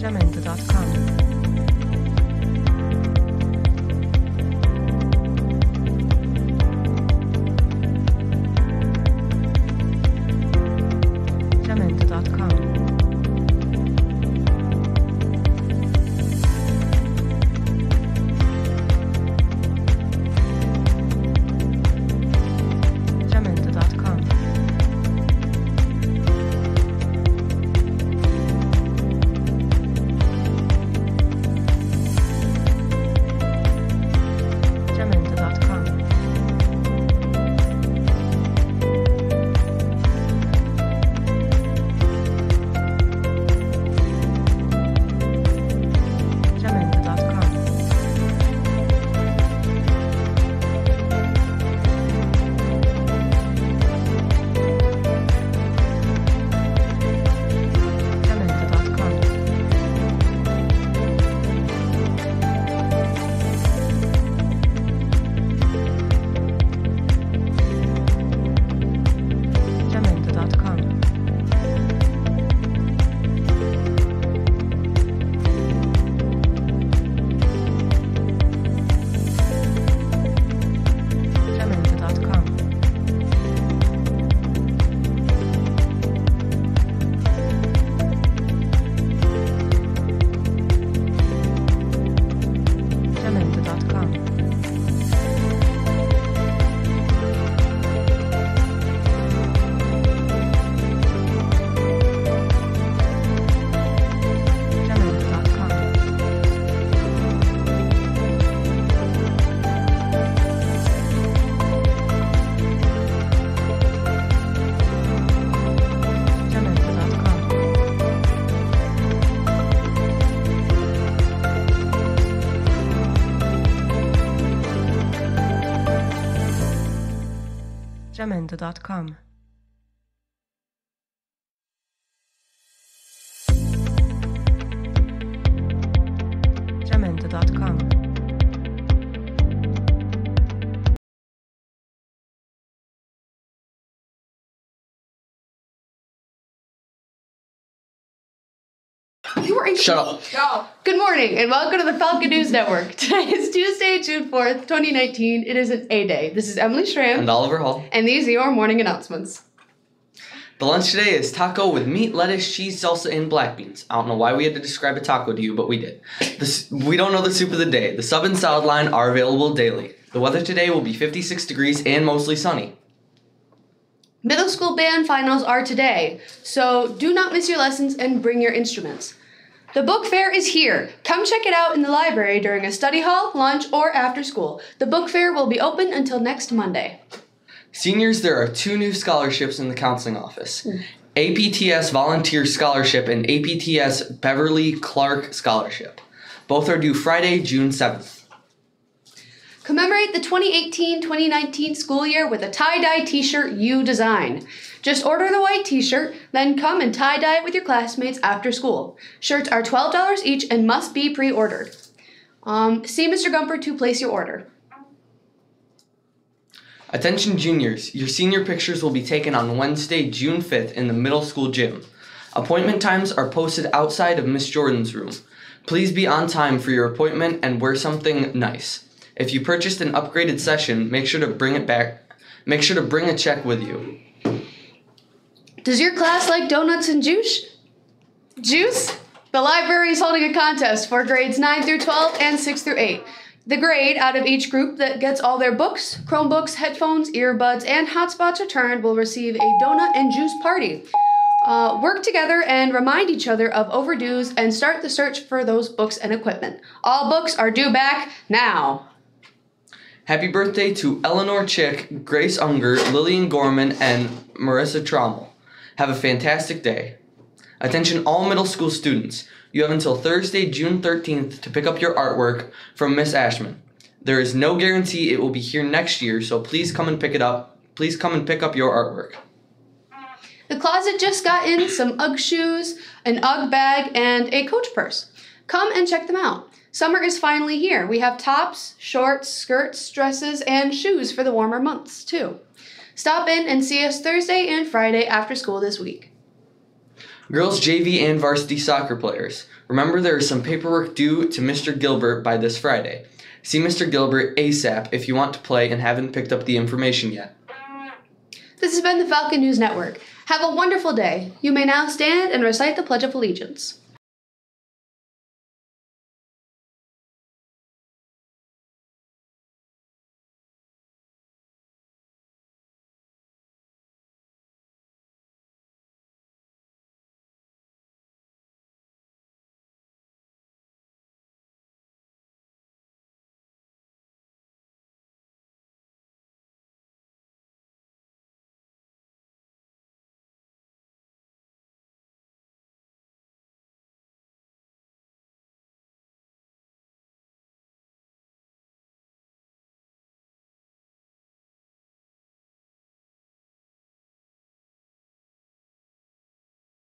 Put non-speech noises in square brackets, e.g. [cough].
sacramento.com. Lynda.com. You were in- Shut up. Go. Good morning and welcome to the Falcon News Network. [laughs] Today is Tuesday, June 4th, 2019. It is an A day. This is Emily Schramm, And Oliver Hall. and these are your morning announcements. The lunch today is taco with meat, lettuce, cheese, salsa, and black beans. I don't know why we had to describe a taco to you, but we did. This, we don't know the soup of the day. The sub and salad line are available daily. The weather today will be 56 degrees and mostly sunny. Middle school band finals are today, so do not miss your lessons and bring your instruments. The book fair is here. Come check it out in the library during a study hall, lunch, or after school. The book fair will be open until next Monday. Seniors, there are two new scholarships in the counseling office. APTS Volunteer Scholarship and APTS Beverly Clark Scholarship. Both are due Friday, June 7th. Commemorate the 2018 2019 school year with a tie dye t shirt you design. Just order the white t shirt, then come and tie dye it with your classmates after school. Shirts are $12 each and must be pre ordered. Um, see Mr. Gumper to place your order. Attention juniors, your senior pictures will be taken on Wednesday, June 5th in the middle school gym. Appointment times are posted outside of Miss Jordan's room. Please be on time for your appointment and wear something nice. If you purchased an upgraded session, make sure to bring it back. Make sure to bring a check with you. Does your class like donuts and juice? Juice? The library is holding a contest for grades 9 through 12 and 6 through 8. The grade out of each group that gets all their books, Chromebooks, headphones, earbuds, and hotspots returned will receive a donut and juice party. Uh, work together and remind each other of overdues and start the search for those books and equipment. All books are due back now. Happy birthday to Eleanor Chick, Grace Unger, Lillian Gorman, and Marissa Trommel. Have a fantastic day. Attention all middle school students. You have until Thursday, June 13th to pick up your artwork from Miss Ashman. There is no guarantee it will be here next year, so please come and pick it up. Please come and pick up your artwork. The closet just got in some UGG shoes, an UGG bag, and a Coach purse. Come and check them out. Summer is finally here. We have tops, shorts, skirts, dresses, and shoes for the warmer months, too. Stop in and see us Thursday and Friday after school this week. Girls JV and varsity soccer players. Remember there is some paperwork due to Mr. Gilbert by this Friday. See Mr. Gilbert ASAP if you want to play and haven't picked up the information yet. This has been the Falcon News Network. Have a wonderful day. You may now stand and recite the Pledge of Allegiance.